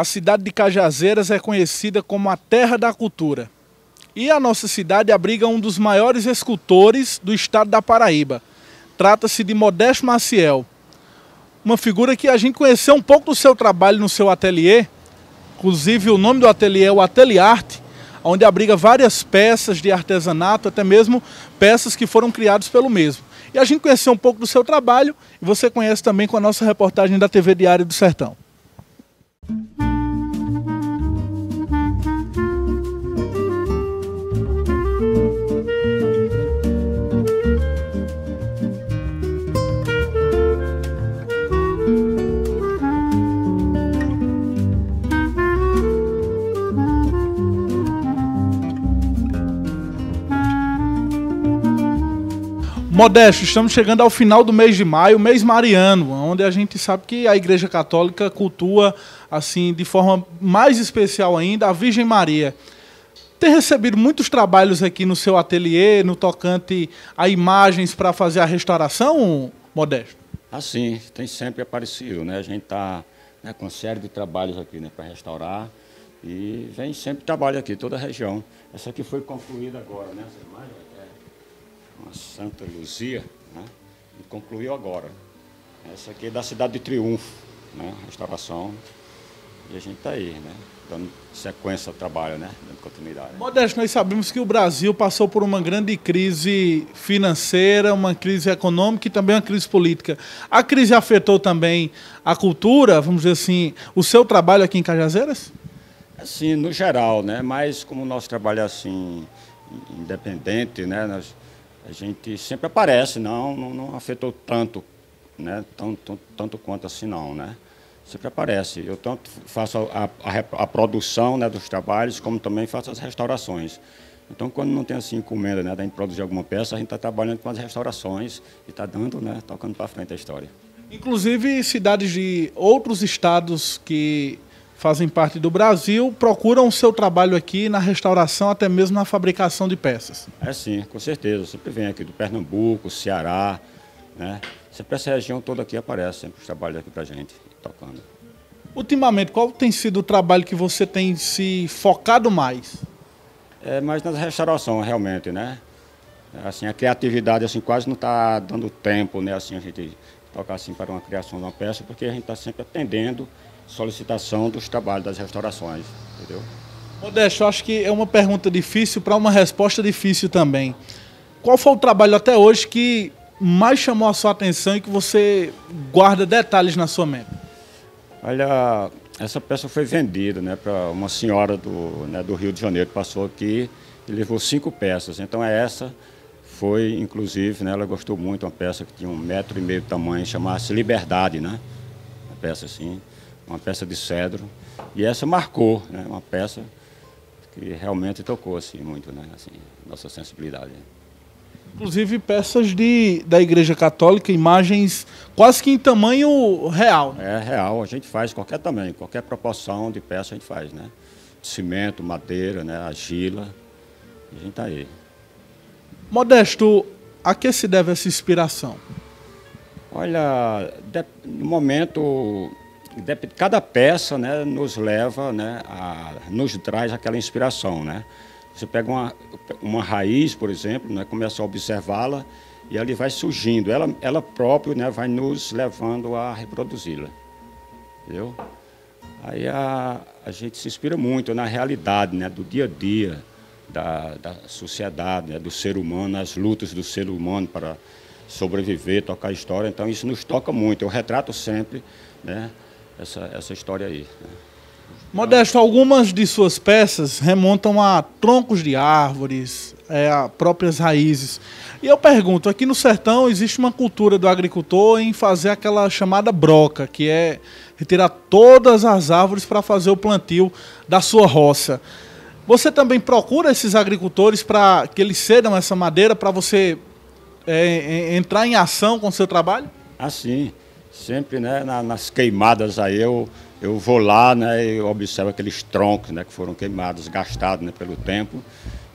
A cidade de Cajazeiras é conhecida como a terra da cultura. E a nossa cidade abriga um dos maiores escultores do estado da Paraíba. Trata-se de Modesto Maciel, uma figura que a gente conheceu um pouco do seu trabalho no seu ateliê. Inclusive o nome do ateliê é o Ateliê Arte, onde abriga várias peças de artesanato, até mesmo peças que foram criadas pelo mesmo. E a gente conheceu um pouco do seu trabalho e você conhece também com a nossa reportagem da TV Diário do Sertão. Modesto, estamos chegando ao final do mês de maio, mês mariano, onde a gente sabe que a Igreja Católica cultua assim de forma mais especial ainda a Virgem Maria. Tem recebido muitos trabalhos aqui no seu ateliê, no tocante a imagens para fazer a restauração, Modesto? Assim, tem sempre aparecido, né? A gente está né, com série de trabalhos aqui né, para restaurar e vem sempre trabalho aqui, toda a região. Essa aqui foi concluída agora, né? Essa imagem Santa Luzia, né? e concluiu agora. Essa aqui é da cidade de Triunfo, né? restauração. E a gente está aí, né? dando sequência ao trabalho, né? dando continuidade. Modesto, nós sabemos que o Brasil passou por uma grande crise financeira, uma crise econômica e também uma crise política. A crise afetou também a cultura, vamos dizer assim, o seu trabalho aqui em Cajazeiras? Assim, no geral, né? Mas como o nosso trabalho é assim, independente, né? Nós a gente sempre aparece, não, não, não afetou tanto, né? Tanto, tanto quanto assim não, né? Sempre aparece. Eu tanto faço a, a, a, produção né, dos trabalhos, como também faço as restaurações. Então, quando não tem assim encomenda né, da gente produzir alguma peça, a gente está trabalhando com as restaurações e está dando, né, tocando para frente a história. Inclusive, cidades de outros estados que fazem parte do Brasil procuram o seu trabalho aqui na restauração, até mesmo na fabricação de peças. É sim, com certeza. Sempre vem aqui do Pernambuco, Ceará, né? Sempre essa região toda aqui aparece, sempre os trabalhos aqui para gente, tocando. Ultimamente, qual tem sido o trabalho que você tem se focado mais? É mais na restauração, realmente, né? Assim, a criatividade assim, quase não está dando tempo, né? Assim, a gente tocar assim para uma criação de uma peça, porque a gente está sempre atendendo solicitação dos trabalhos das restaurações, entendeu? Modesto, eu acho que é uma pergunta difícil para uma resposta difícil também. Qual foi o trabalho até hoje que mais chamou a sua atenção e que você guarda detalhes na sua mente? Olha, essa peça foi vendida né, para uma senhora do, né, do Rio de Janeiro, que passou aqui e levou cinco peças. Então é essa, foi inclusive, né, ela gostou muito, uma peça que tinha um metro e meio de tamanho, chamava-se Liberdade, né? Uma peça assim uma peça de cedro. E essa marcou, né, uma peça que realmente tocou assim, muito, né, assim, nossa sensibilidade. Inclusive peças de, da Igreja Católica, imagens quase que em tamanho real. Né? É real, a gente faz qualquer tamanho, qualquer proporção de peça a gente faz, né? Cimento, madeira, né, argila, a gente está aí. Modesto, a que se deve essa inspiração? Olha, no momento cada peça né, nos leva, né, a, nos traz aquela inspiração. Né? Você pega uma, uma raiz, por exemplo, né, começa a observá-la e ali vai surgindo. Ela, ela própria né, vai nos levando a reproduzi-la. Entendeu? Aí a, a gente se inspira muito na realidade né, do dia a dia da, da sociedade, né, do ser humano, as lutas do ser humano para sobreviver, tocar história. Então isso nos toca muito. Eu retrato sempre né, essa, essa história aí. Né? Modesto, algumas de suas peças remontam a troncos de árvores, é, a próprias raízes. E eu pergunto, aqui no sertão existe uma cultura do agricultor em fazer aquela chamada broca, que é retirar todas as árvores para fazer o plantio da sua roça. Você também procura esses agricultores para que eles cedam essa madeira para você é, entrar em ação com o seu trabalho? Ah, sim. Sempre né, nas queimadas aí eu, eu vou lá né, e observo aqueles troncos né, que foram queimados, gastados né, pelo tempo.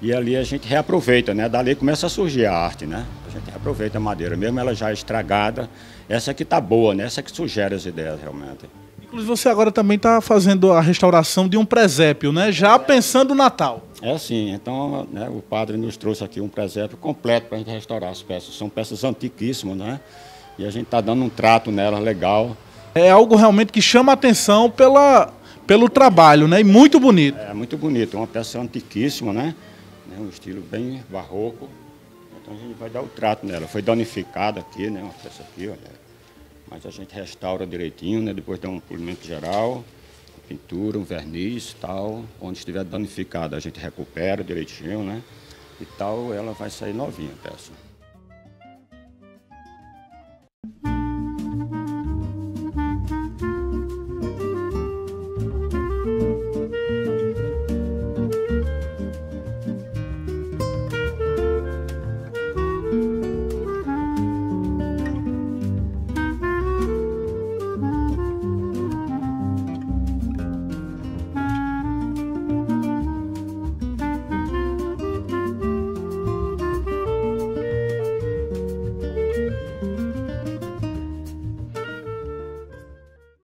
E ali a gente reaproveita, né? Dali começa a surgir a arte, né? A gente reaproveita a madeira, mesmo ela já estragada. Essa que está boa, né? Essa que sugere as ideias realmente. Inclusive você agora também está fazendo a restauração de um presépio, né? Já pensando no Natal. É assim, então né, o padre nos trouxe aqui um presépio completo para a gente restaurar as peças. São peças antiquíssimas, né? E a gente está dando um trato nelas legal. É algo realmente que chama a atenção pela, pelo trabalho, né? E muito bonito. É muito bonito, é uma peça antiquíssima, né? Um estilo bem barroco. Então a gente vai dar o trato nela. Foi danificada aqui, né? Uma peça aqui, olha. Mas a gente restaura direitinho, né? Depois dá um polimento geral, pintura, um verniz tal. Onde estiver danificada a gente recupera direitinho, né? E tal, ela vai sair novinha a peça.